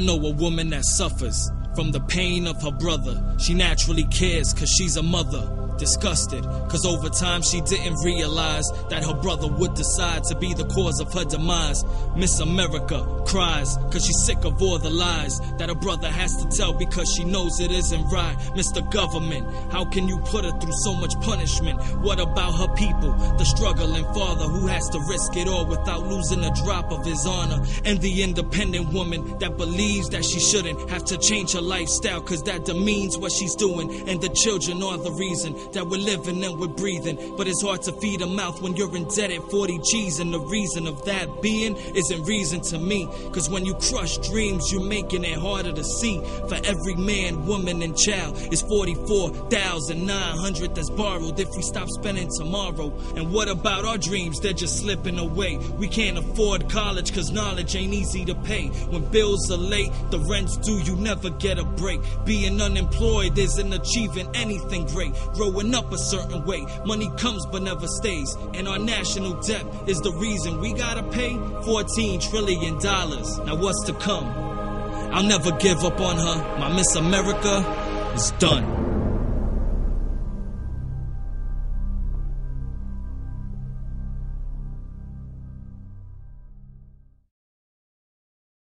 I know a woman that suffers from the pain of her brother. She naturally cares cause she's a mother. Disgusted, cause over time she didn't realize that her brother would decide to be the cause of her demise. Miss America cries, cause she's sick of all the lies that her brother has to tell because she knows it isn't right. Mr. Government, how can you put her through so much punishment? What about her people, the struggling father who has to risk it all without losing a drop of his honor? And the independent woman that believes that she shouldn't have to change her lifestyle cause that demeans what she's doing. And the children are the reason that we're living and we're breathing. But it's hard to feed a mouth when you're indebted 40 G's. And the reason of that being isn't reason to me. Cause when you crush dreams, you're making it harder to see. For every man, woman, and child is 44,900 that's borrowed if we stop spending tomorrow. And what about our dreams? They're just slipping away. We can't afford college cause knowledge ain't easy to pay. When bills are late, the rent's due, you never get a break. Being unemployed isn't achieving anything great. Growing up a certain way. Money comes but never stays. And our national debt is the reason we gotta pay 14 trillion dollars. Now what's to come? I'll never give up on her. My Miss America is done.